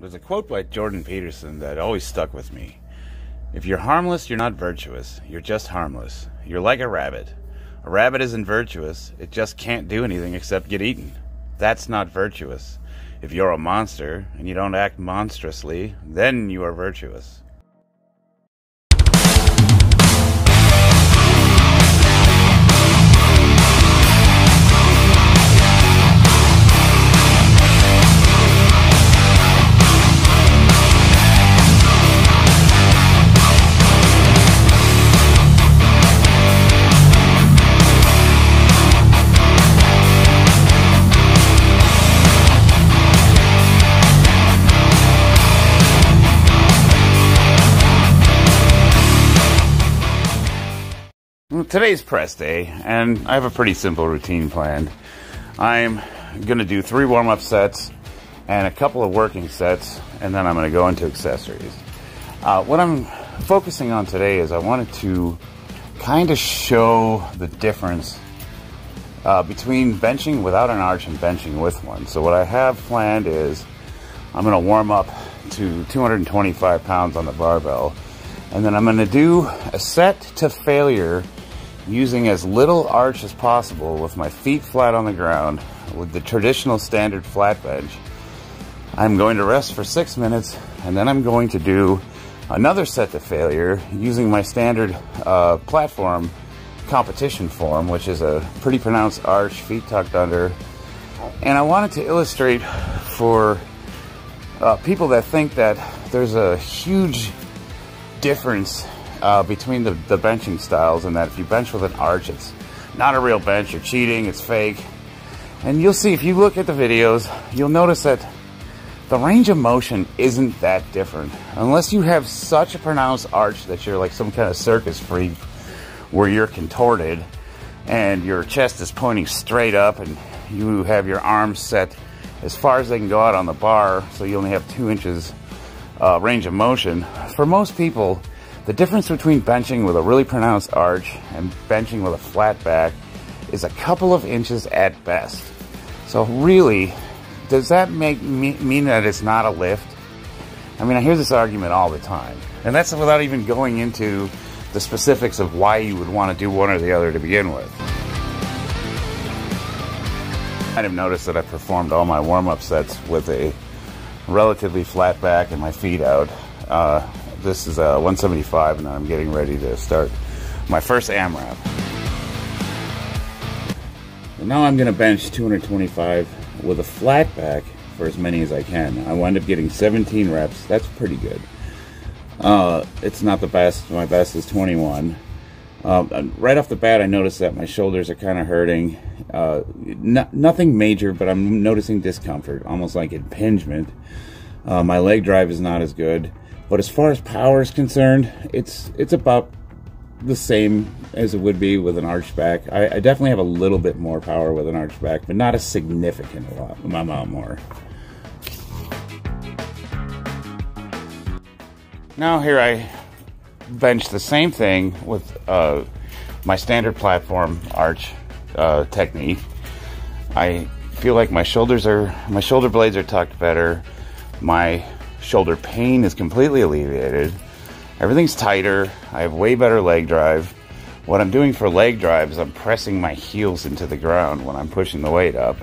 There's a quote by Jordan Peterson that always stuck with me. If you're harmless, you're not virtuous. You're just harmless. You're like a rabbit. A rabbit isn't virtuous. It just can't do anything except get eaten. That's not virtuous. If you're a monster and you don't act monstrously, then you are virtuous. Today's press day, and I have a pretty simple routine planned. I'm going to do three warm up sets and a couple of working sets, and then I'm going to go into accessories. Uh, what I'm focusing on today is I wanted to kind of show the difference uh, between benching without an arch and benching with one. So, what I have planned is I'm going to warm up to 225 pounds on the barbell, and then I'm going to do a set to failure using as little arch as possible with my feet flat on the ground with the traditional standard flat bench. I'm going to rest for six minutes and then I'm going to do another set to failure using my standard uh, platform competition form, which is a pretty pronounced arch, feet tucked under. And I wanted to illustrate for uh, people that think that there's a huge difference uh, between the, the benching styles and that if you bench with an arch, it's not a real bench, you're cheating, it's fake. And you'll see, if you look at the videos, you'll notice that the range of motion isn't that different. Unless you have such a pronounced arch that you're like some kind of circus freak where you're contorted and your chest is pointing straight up and you have your arms set as far as they can go out on the bar so you only have two inches uh, range of motion. For most people, the difference between benching with a really pronounced arch and benching with a flat back is a couple of inches at best. So really, does that make me, mean that it's not a lift? I mean, I hear this argument all the time. And that's without even going into the specifics of why you would want to do one or the other to begin with. I have noticed that I performed all my warm-up sets with a relatively flat back and my feet out. Uh, this is a 175 and I'm getting ready to start my first AMRAP. And now I'm going to bench 225 with a flat back for as many as I can. I wind up getting 17 reps. That's pretty good. Uh, it's not the best. My best is 21. Uh, right off the bat, I noticed that my shoulders are kind of hurting. Uh, nothing major, but I'm noticing discomfort, almost like impingement. Uh, my leg drive is not as good. But as far as power is concerned, it's it's about the same as it would be with an arch back. I, I definitely have a little bit more power with an arch back, but not a significant lot, amount more. Now here I bench the same thing with uh, my standard platform arch uh, technique. I feel like my shoulders are my shoulder blades are tucked better. My shoulder pain is completely alleviated. Everything's tighter. I have way better leg drive. What I'm doing for leg drive is I'm pressing my heels into the ground when I'm pushing the weight up.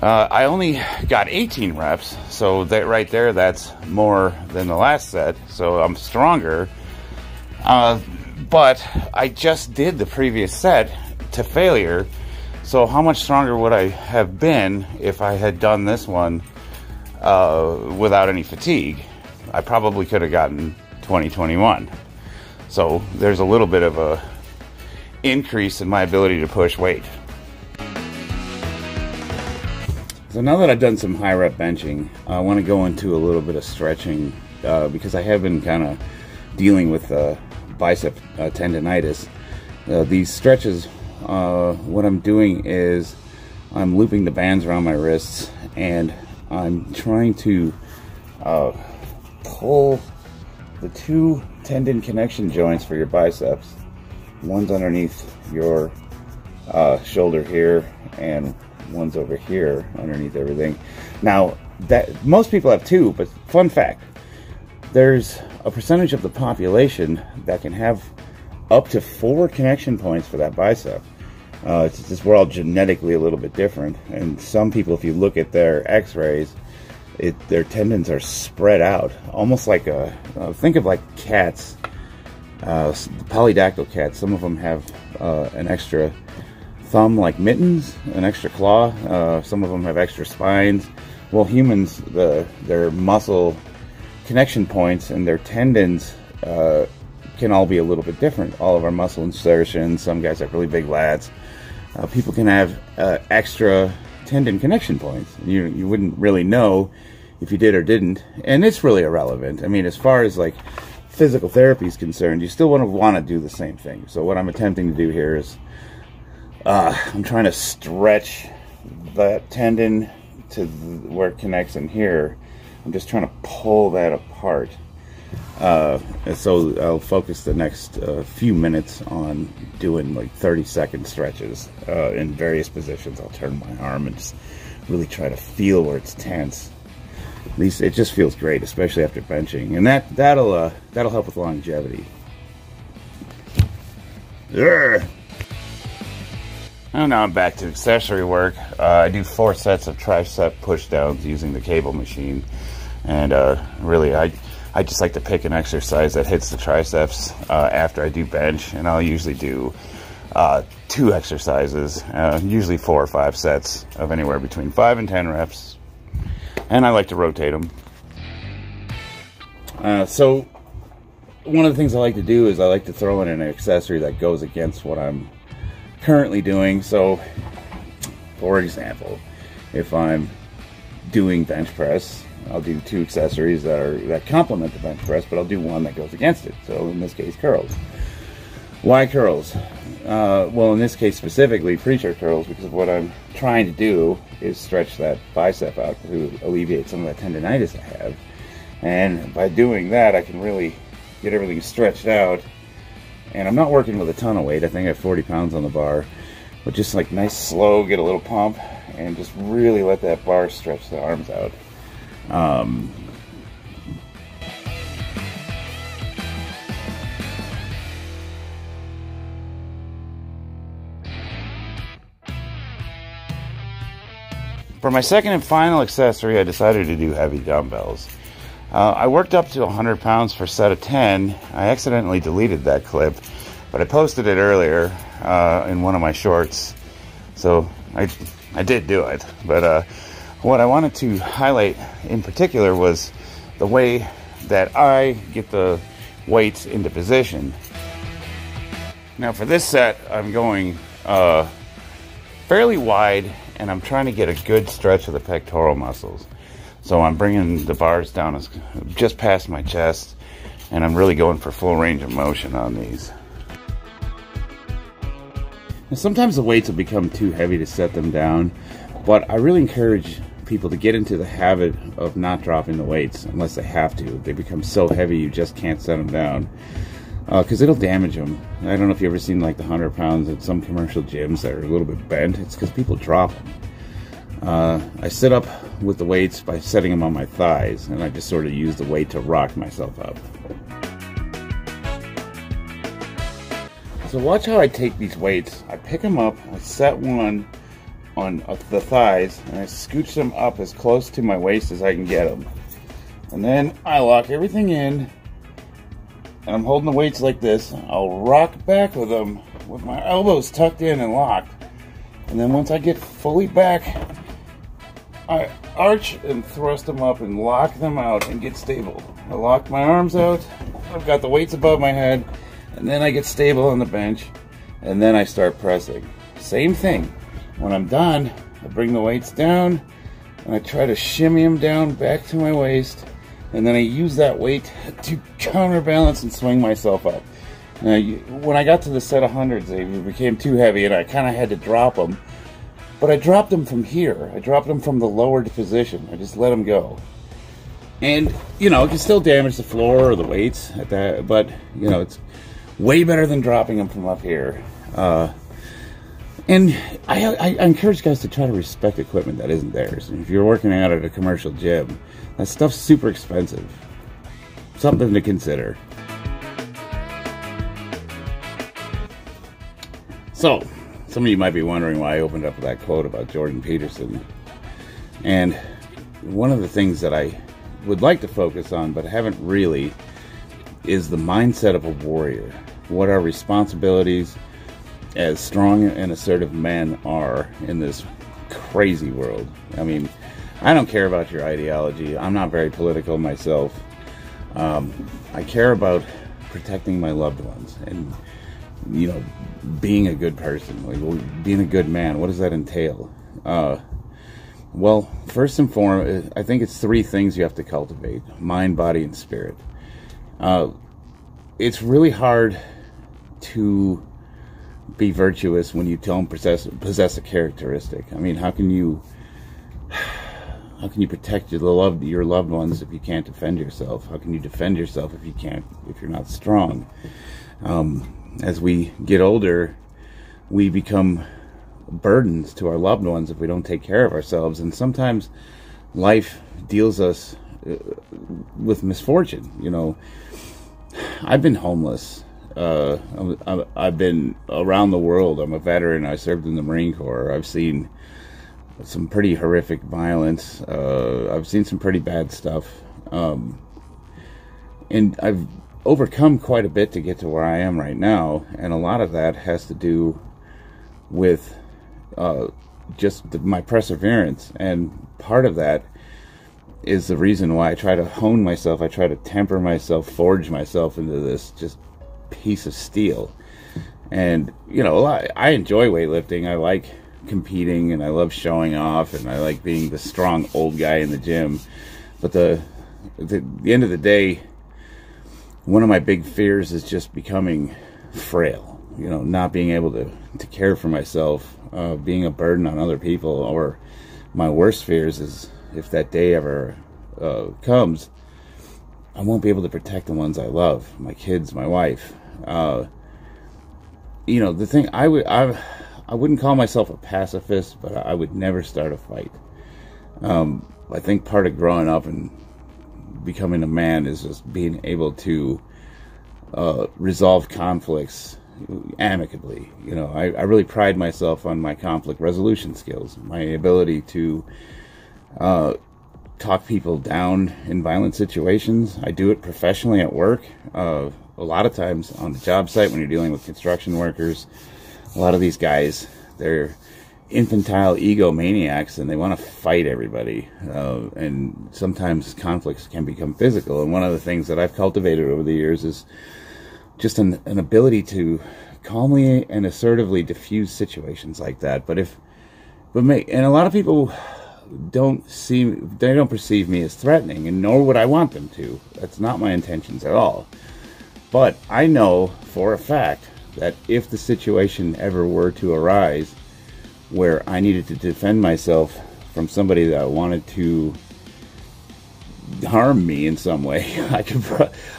Uh, I only got 18 reps, so that right there, that's more than the last set. So I'm stronger. Uh, but I just did the previous set to failure. So how much stronger would I have been if I had done this one uh, without any fatigue. I probably could have gotten 2021. So there's a little bit of a increase in my ability to push weight. So now that I've done some high rep benching, I want to go into a little bit of stretching uh, because I have been kind of dealing with uh, bicep uh, tendonitis. Uh, these stretches, uh, what I'm doing is I'm looping the bands around my wrists and I'm trying to uh, pull the two tendon connection joints for your biceps. One's underneath your uh, shoulder here, and one's over here underneath everything. Now, that most people have two, but fun fact there's a percentage of the population that can have up to four connection points for that bicep. Uh, it's just we're all genetically a little bit different, and some people, if you look at their X-rays, it, their tendons are spread out, almost like a. Uh, think of like cats, uh, polydactyl cats. Some of them have uh, an extra thumb like mittens, an extra claw. Uh, some of them have extra spines. Well, humans, the their muscle connection points and their tendons uh, can all be a little bit different. All of our muscle insertions. Some guys have really big lats. Uh, people can have uh, extra tendon connection points. You you wouldn't really know if you did or didn't, and it's really irrelevant. I mean, as far as like physical therapy is concerned, you still want to want to do the same thing. So what I'm attempting to do here is uh, I'm trying to stretch that tendon to where it connects in here. I'm just trying to pull that apart. Uh, so I'll focus the next uh, few minutes on doing like 30 second stretches uh, in various positions. I'll turn my arm and just really try to feel where it's tense. At least it just feels great, especially after benching, and that that'll uh, that'll help with longevity. Urgh. And now I'm back to accessory work. Uh, I do four sets of tricep pushdowns using the cable machine. And uh, really, I, I just like to pick an exercise that hits the triceps uh, after I do bench. And I'll usually do uh, two exercises, uh, usually four or five sets of anywhere between five and 10 reps. And I like to rotate them. Uh, so one of the things I like to do is I like to throw in an accessory that goes against what I'm currently doing. So, for example, if I'm doing bench press, I'll do two accessories that are that complement the bench press, but I'll do one that goes against it. So in this case, curls. Why curls? Uh, well, in this case specifically, preacher curls, because what I'm trying to do is stretch that bicep out to alleviate some of that tendonitis I have. And by doing that, I can really get everything stretched out and I'm not working with a ton of weight. I think I have 40 pounds on the bar. But just like nice slow, get a little pump, and just really let that bar stretch the arms out. Um, For my second and final accessory, I decided to do heavy dumbbells. Uh, I worked up to 100 pounds for set of 10. I accidentally deleted that clip, but I posted it earlier uh, in one of my shorts. So I, I did do it. But uh, what I wanted to highlight in particular was the way that I get the weights into position. Now for this set, I'm going uh, fairly wide and I'm trying to get a good stretch of the pectoral muscles. So I'm bringing the bars down as, just past my chest, and I'm really going for full range of motion on these. Now, sometimes the weights will become too heavy to set them down, but I really encourage people to get into the habit of not dropping the weights unless they have to. They become so heavy you just can't set them down because uh, it'll damage them. I don't know if you've ever seen like the 100 pounds at some commercial gyms that are a little bit bent. It's because people drop them. Uh, I sit up with the weights by setting them on my thighs, and I just sort of use the weight to rock myself up. So watch how I take these weights. I pick them up, I set one on the thighs, and I scooch them up as close to my waist as I can get them. And then I lock everything in, and I'm holding the weights like this. I'll rock back with them with my elbows tucked in and locked. And then once I get fully back, I arch and thrust them up and lock them out and get stable. I lock my arms out, I've got the weights above my head, and then I get stable on the bench, and then I start pressing. Same thing. When I'm done, I bring the weights down, and I try to shimmy them down back to my waist, and then I use that weight to counterbalance and swing myself up. Now, when I got to the set of hundreds, they became too heavy, and I kind of had to drop them but I dropped them from here. I dropped them from the lowered position. I just let them go. And, you know, it can still damage the floor or the weights at that, but, you know, it's way better than dropping them from up here. Uh, And I, I, encourage guys to try to respect equipment that isn't theirs. And if you're working out at a commercial gym, that stuff's super expensive. Something to consider. So, some of you might be wondering why I opened up with that quote about Jordan Peterson. And one of the things that I would like to focus on, but haven't really, is the mindset of a warrior. What our responsibilities as strong and assertive men are in this crazy world. I mean, I don't care about your ideology. I'm not very political myself. Um, I care about protecting my loved ones and, you know, being a good person, like being a good man. What does that entail? Uh, well, first and foremost, I think it's three things you have to cultivate mind, body, and spirit. Uh, it's really hard to be virtuous when you don't possess, possess a characteristic. I mean, how can you. How can you protect your loved your loved ones if you can't defend yourself? How can you defend yourself if you can't if you're not strong? Um, as we get older, we become burdens to our loved ones if we don't take care of ourselves. And sometimes life deals us uh, with misfortune. You know, I've been homeless. Uh, I've been around the world. I'm a veteran. I served in the Marine Corps. I've seen some pretty horrific violence. Uh, I've seen some pretty bad stuff. Um, and I've overcome quite a bit to get to where I am right now. And a lot of that has to do with uh, just the, my perseverance. And part of that is the reason why I try to hone myself. I try to temper myself, forge myself into this just piece of steel. And, you know, I enjoy weightlifting. I like competing and I love showing off and I like being the strong old guy in the gym. But the, the, the end of the day, one of my big fears is just becoming frail you know, not being able to, to care for myself, uh, being a burden on other people, or my worst fears is if that day ever uh, comes, I won't be able to protect the ones I love, my kids, my wife. Uh, you know, the thing I would I I wouldn't call myself a pacifist, but I would never start a fight. Um, I think part of growing up and becoming a man is just being able to uh, resolve conflicts amicably. You know, I, I, really pride myself on my conflict resolution skills, my ability to uh, talk people down in violent situations. I do it professionally at work. Uh, a lot of times on the job site when you're dealing with construction workers, a lot of these guys, they're infantile egomaniacs and they want to fight everybody. Uh, and sometimes conflicts can become physical. And one of the things that I've cultivated over the years is just an, an ability to calmly and assertively diffuse situations like that. But if, but make, and a lot of people don't see, they don't perceive me as threatening, and nor would I want them to. That's not my intentions at all. But I know for a fact that if the situation ever were to arise where I needed to defend myself from somebody that wanted to harm me in some way, I could.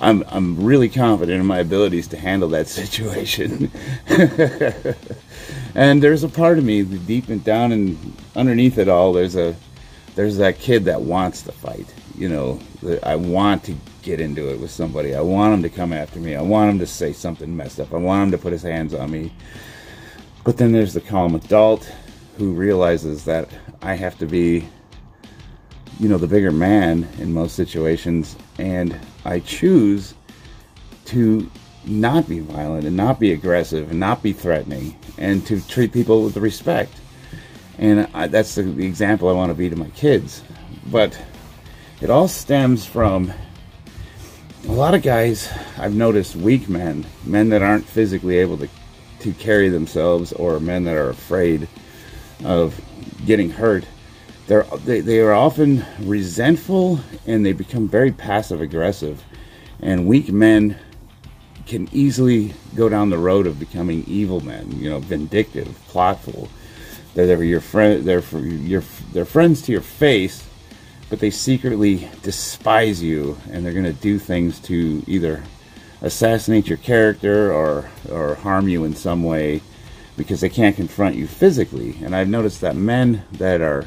I'm I'm really confident in my abilities to handle that situation. and there's a part of me deep and down and underneath it all, there's a there's that kid that wants to fight. You know, I want to get into it with somebody. I want him to come after me. I want him to say something messed up. I want him to put his hands on me. But then there's the calm adult who realizes that I have to be you know, the bigger man in most situations, and I choose to not be violent and not be aggressive and not be threatening and to treat people with respect. And I, that's the, the example I want to be to my kids. But it all stems from a lot of guys I've noticed weak men, men that aren't physically able to, to carry themselves, or men that are afraid of getting hurt they're they, they are often resentful and they become very passive aggressive and weak men can easily go down the road of becoming evil men you know vindictive plotful they're your friend they're your they're friends to your face but they secretly despise you and they're going to do things to either assassinate your character or or harm you in some way because they can't confront you physically. And I've noticed that men that are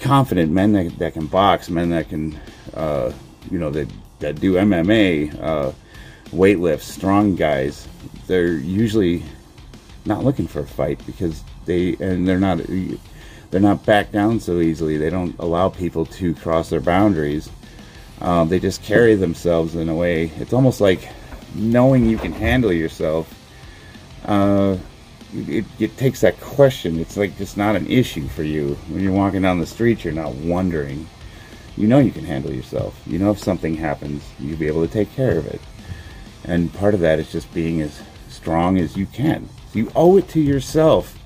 confident, men that, that can box, men that can, uh, you know, that, that do MMA, uh, weightlifts, strong guys, they're usually not looking for a fight because they, and they're not, they're not back down so easily. They don't allow people to cross their boundaries. Um, they just carry themselves in a way. It's almost like knowing you can handle yourself. Uh, it, it takes that question. It's like just not an issue for you. When you're walking down the street, you're not wondering. You know you can handle yourself. You know if something happens, you'll be able to take care of it. And part of that is just being as strong as you can. You owe it to yourself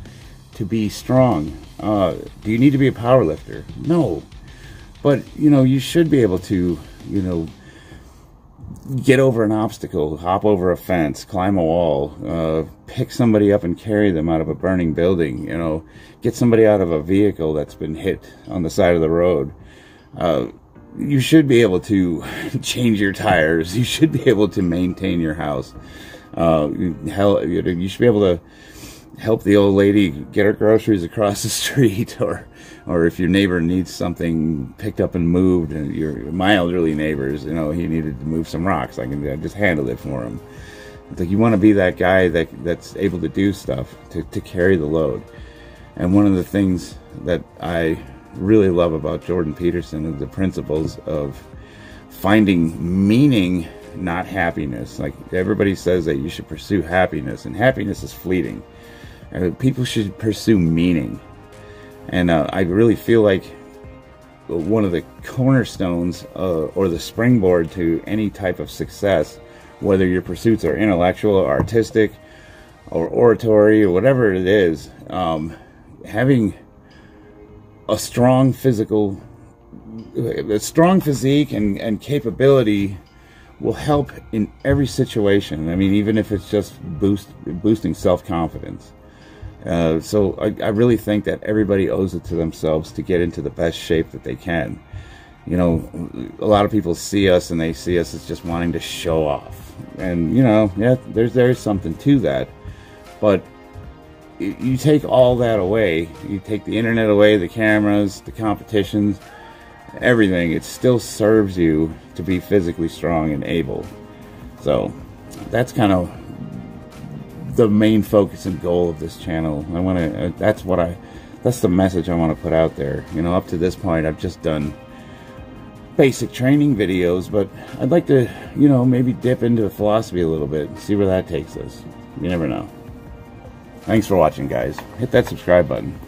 to be strong. Uh, do you need to be a power lifter? No. But, you know, you should be able to, you know, get over an obstacle, hop over a fence, climb a wall, uh, pick somebody up and carry them out of a burning building, you know, get somebody out of a vehicle that's been hit on the side of the road. Uh, you should be able to change your tires. You should be able to maintain your house. Uh, hell, you should be able to help the old lady get her groceries across the street or or if your neighbor needs something picked up and moved and your my elderly neighbors you know he needed to move some rocks i can just handle it for him. It's like you want to be that guy that that's able to do stuff to, to carry the load. And one of the things that i really love about jordan peterson is the principles of finding meaning not happiness like everybody says that you should pursue happiness and happiness is fleeting uh, people should pursue meaning. And uh, I really feel like one of the cornerstones uh, or the springboard to any type of success, whether your pursuits are intellectual or artistic or oratory or whatever it is, um, having a strong physical, a strong physique and, and capability will help in every situation. I mean, even if it's just boost, boosting self confidence. Uh, so I, I, really think that everybody owes it to themselves to get into the best shape that they can. You know, a lot of people see us and they see us as just wanting to show off, and you know, yeah, there's there's something to that, but you take all that away, you take the internet away, the cameras, the competitions, everything, it still serves you to be physically strong and able. So that's kind of the main focus and goal of this channel. I want to. Uh, that's what I. That's the message I want to put out there. You know, up to this point, I've just done basic training videos, but I'd like to, you know, maybe dip into philosophy a little bit, see where that takes us. You never know. Thanks for watching, guys. Hit that subscribe button.